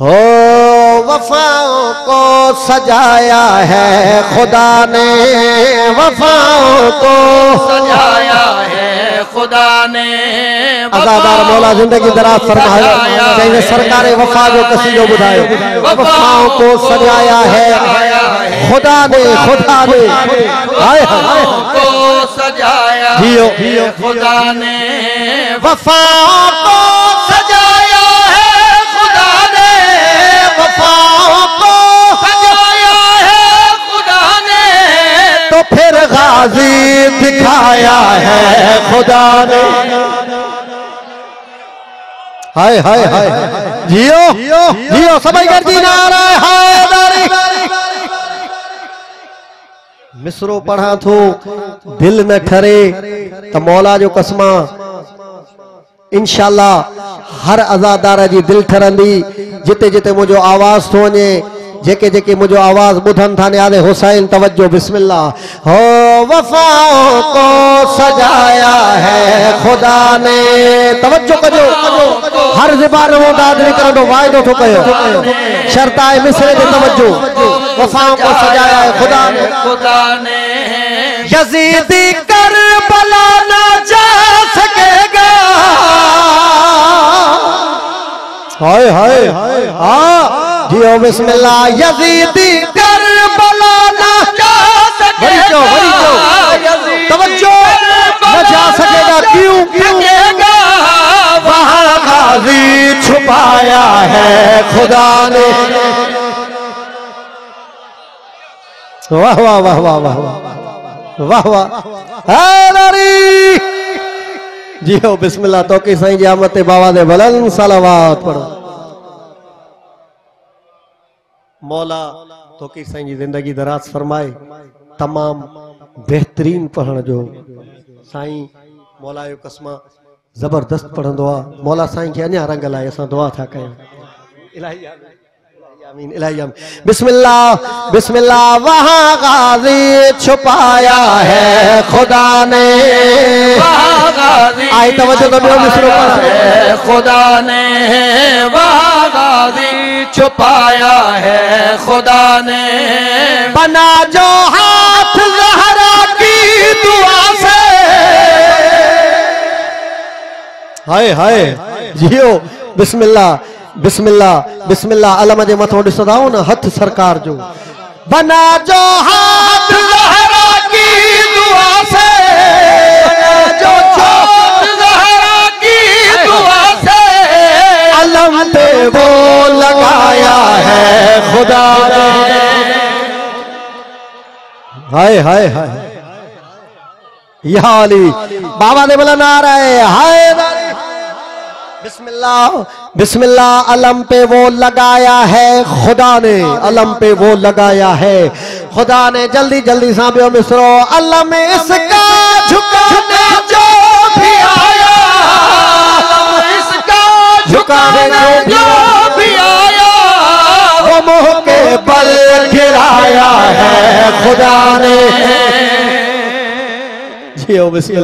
हो वफाओं को सजाया है खुदा ने। वफाओं को सजाया है खुदा ने। अजादार मौला ज़िंदगी दराज चाहिए सरकार वफा जो कसीदो बुधायो वफाओं को सजाया है खुदा ने खुदा ने। हाय हाय को सजाया जियो। खुदा ने। वफाओं को फिर दिखाया है खुदा ने। हाय हाय हाय। जियो जियो, सबाई कर दी नारा हाय मिसरो पढ़ा थो, दिल न ठरे, त मौला जो कसमा। इंशाल्लाह हर अज़ादार जी दिल ठरंदी, जिते जिते मुंहिंजो आवाज़ थो वञे जेके जेके मुंहिंजो आवाज़ बुधन था न्यादे हुसैन तवज्जो बिस्मिल्लाह हो वफाओं को सजाया है खुदा ने। तवज्जो कजो हर ज़बान में दादरी करंदो वाइदो थो कयो। शर्त आहे मिसरे ते तवज्जो। वफाओं को सजाया है खुदा ने। खुदा ने। यजीदी कर बला ना जा सकेगा। हाय हाय। हाँ जियो बिस्मिल्लाह यजीदी कर बला ना जा भरी जो भरी जो तवज्जो न जा सकेगा क्यों क्यों? वहाँ गाजी छुपाया है खुदा ने। वाह वाह वाह वाह वाह वाह वाह वाह नारी। जी हो बिस्मिल्लाह तो की साईं जी आमत बाबा दे बुलंद सलावत पढ़ो। मौला तो की साईं जी ज़िंदगी दराज फरमाए, तमाम बेहतरीन पढ़ण जो। साईं, मौला जो कसमा ज़बरदस्त पढ़ंदो आहे मौला साईं खे अञा रंग लाइ असां दुआ था कयूं। इलाही आमीन इलाही आमीन। बिस्मिल्लाह बिस्मिल्लाह, वहाँ गाजी छुपाया है खुदा ने। आई तवज्जो तो ॿियो मिसरो है खुदा ने बागाजी छुपाया है खुदा ने। बना जो हाथ जहरा की दुआ से। हाय हाय जियो बिस्मिल्लाह बिस्मिल्लाह बिस्मिल्लाह। अलम जे मथो ॾिसंदा आहियो न हथ सरकार जो। बना जो हाथ वो लगाया है खुदा ने। हाय हाय हाय। या अली। बाबा ने बोला, नारा है। हाय। बिस्मिल्लाह बिस्मिल्लाह, अलम पे वो लगाया है खुदा ने। अलम पे वो लगाया है खुदा ने। जल्दी जल्दी साबियो मिसरो, अलम इसका झुकाने जो भी आया। इसका झुकाने जाने जियो बिस्मिल